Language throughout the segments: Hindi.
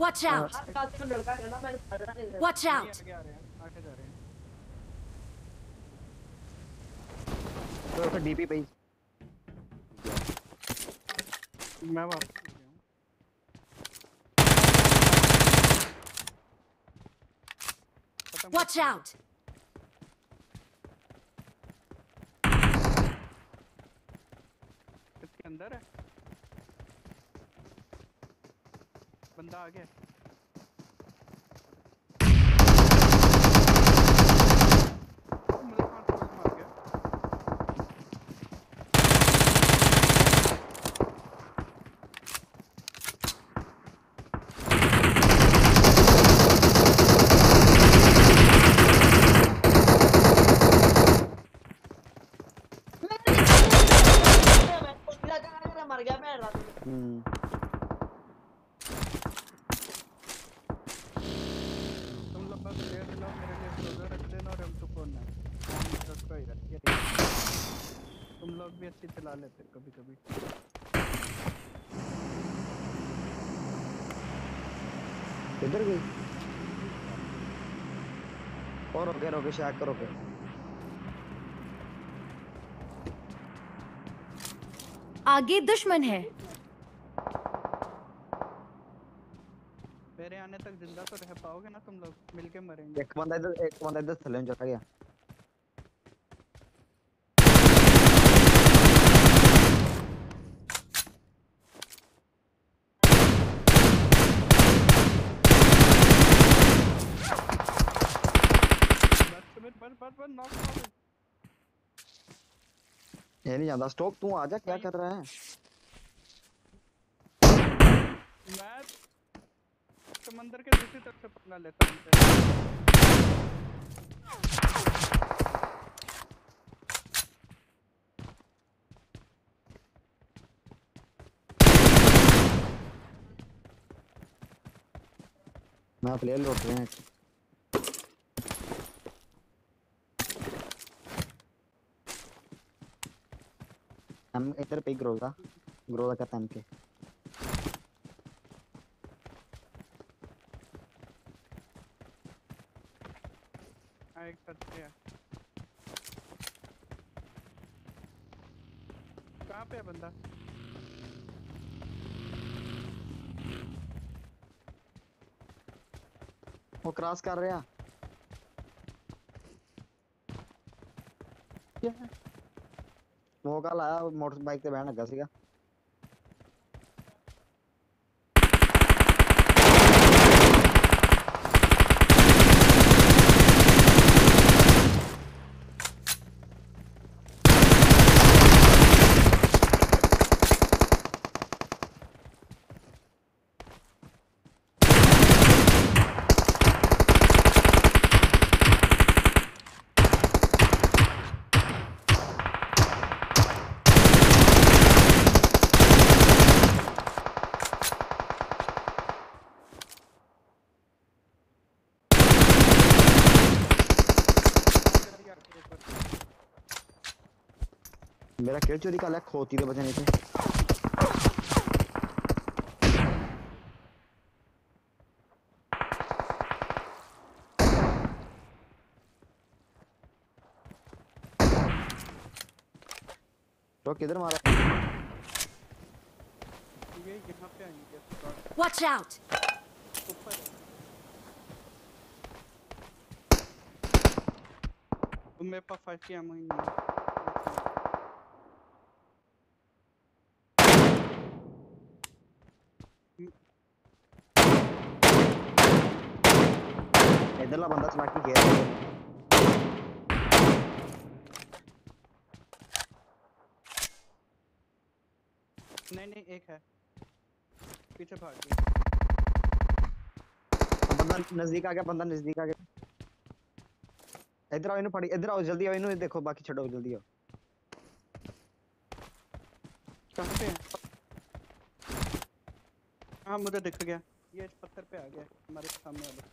Watch out! यार काश में लड़का कहना मैंने पढ़ना नहीं था Watch out! आगे आ रहे हैं आगे जा रहे हैं तो उसका डीपी पे ही मैं वापस आ गया हूँ खत्म कर Watch दिया। out! इसके अंदर है बंदा आ गया मुझे कहाँ से मार गया मर गया मैं रात में हम्म तुम लोग बस ले लो मेरे लिए क्लोजर रख देना और हम तो कौन है हम तो कोई रख ये लोग भी अच्छी चला लेते कभी कभी किधर गई? और रोके रोके शैक करो के आगे दुश्मन है। मेरे आने तक ज़िंदा तो रह पाओगे ना तुम लोग? मिलके मरेंगे। एक बंदा इधर एक बंदा इधर थल्ले में चला गया बस बस बस नॉक ये नहीं जानता स्टॉक तू आजा क्या कर रहा है? मैं समंदर के दूसरी तरफ़ से पकड़ा लेता हूँ। मैं प्लेयर लौट रहे हैं। हम इधर पे ग्रोजा का तन के हाँ एक साथ गया कहाँ पे है बंदा वो क्रॉस कर रहा क्या ਮੋਕਾ ਲਾਇਆ ਮੋਟਰ ਬਾਈਕ ਤੇ ਬਹਿਣ ਲੱਗਾ ਸੀਗਾ। मेरा रखेल चोरी का लक होती थे तो बचने से। तो किधर मारा? Watch out! मेरे पास फाइव की एमो ही नहीं है बंदा चला के गया है। नहीं नहीं एक है। पीछे भाग गया। बंदा नज़दीक आ गया बंदा नज़दीक आ गया। इधर आओ इन्हें फड़ी इधर आओ जल्दी आओ इन्हें देखो बाकी छोड़ो जल्दी आओ। कहाँ पे है? हाँ मुझे दिख गया। ये इस पत्थर पे आ गया हमारे सामने वाला।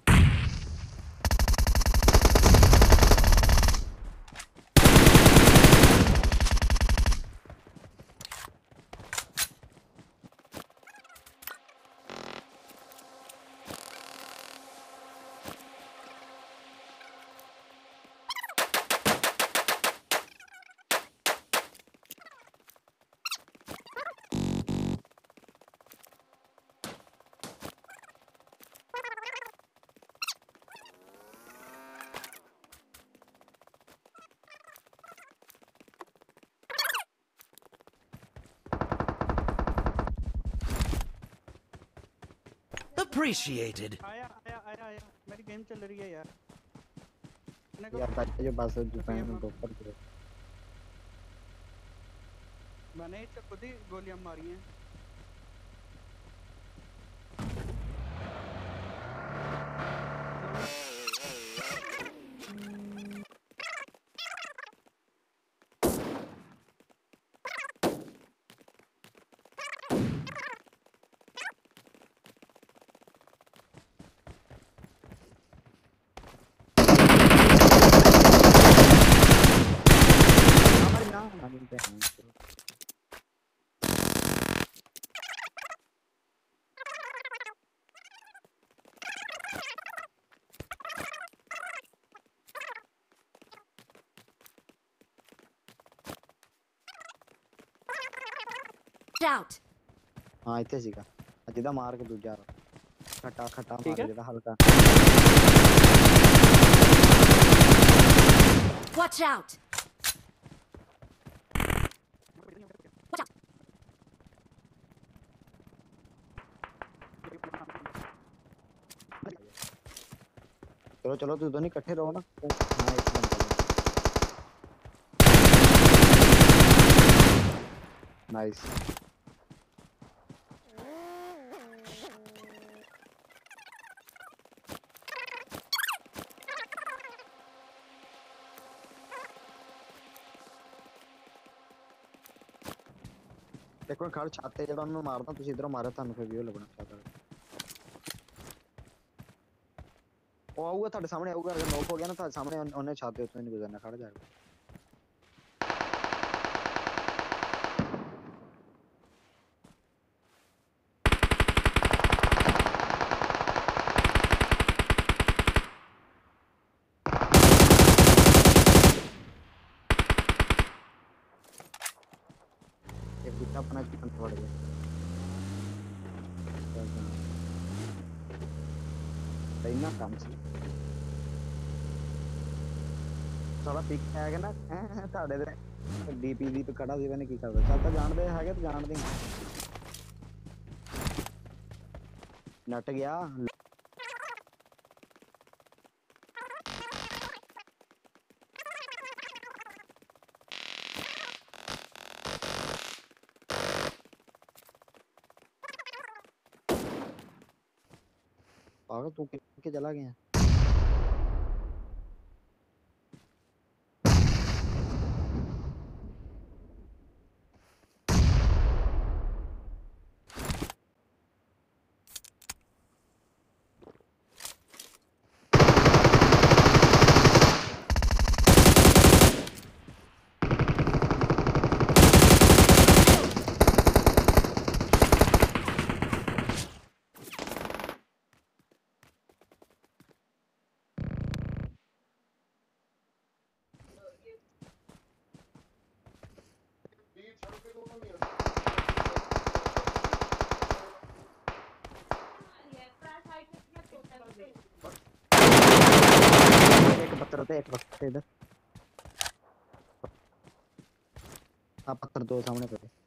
Appreciated. आया आया आया आया मेरी गेम चल रही है यार। यार जो बस जुटाए में ऊपर गिरे मैंने इससे खुद ही गोलियाँ मारी हैं हमारे ना ना मिलते हैं Watch out. हाँ इतने सीखा अच्छी अजीदा मार के दूजा रहा खटा खटा मार के देता हल्का Watch out. चलो चलो तू तो दोनों इकट्ठे रहो ना Nice. ਇੱਕ ਵਾਰ ਖੜ, ਛੱਤ ਜਿਹੜਾ ਉਹਨੂੰ ਮਾਰਦਾ, ਤੁਸੀਂ ਇਧਰੋਂ ਮਾਰਿਆ, ਤੁਹਾਨੂੰ ਫਿਰ ਵੀਓ ਲੱਗਣਾ ਚਾਹੀਦਾ। ਉਹ ਆਊਗਾ ਤੁਹਾਡੇ ਸਾਹਮਣੇ, ਆਊਗਾ, ਅਗਰ ਨੋਕ ਹੋ ਗਿਆ ਨਾ, ਤੁਹਾਡੇ ਸਾਹਮਣੇ, ਉਹਨੇ ਛੱਤ ਦੇ ਨਹੀਂ ਗੁਜ਼ਰਨਾ, ਖੜ ਜਾਏਗਾ ਤਾਂ ਇੰਨਾ ਕੰਮ ਸੀ ਸਾਡਾ ਪਿਕ ਹੈਗਾ ਨਾ ਹੈਂ, ਤੁਹਾਡੇ ਦੇ ਡੀਪੀ ਦੀ ਤੇ ਕੜਾ ਦੇਵੇ ਨੇ ਕੀ ਕਰਦਾ ਚੱਲ ਤਾਂ ਜਾਣਦੇ ਹੈਗੇ ਤਾਂ ਜਾਣਦੇ ਹੀ। ਨੱਟ ਗਿਆ पागल तू के चला गया। है एक पत्थर इधर आप पत्थर दो सामने पे